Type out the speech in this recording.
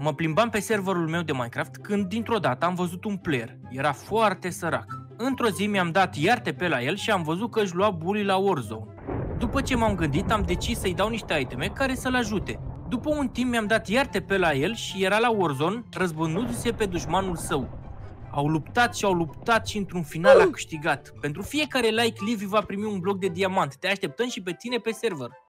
Mă plimbam pe serverul meu de Minecraft când dintr-o dată am văzut un player. Era foarte sărac. Într-o zi mi-am dat iarte pe la el și am văzut că își lua bully la Warzone. După ce m-am gândit, am decis să-i dau niște iteme care să-l ajute. După un timp mi-am dat iarte pe la el și era la Warzone, răzbunându-se pe dușmanul său. Au luptat și au luptat și într-un final a câștigat. Pentru fiecare like, Livi va primi un bloc de diamant. Te așteptăm și pe tine pe server.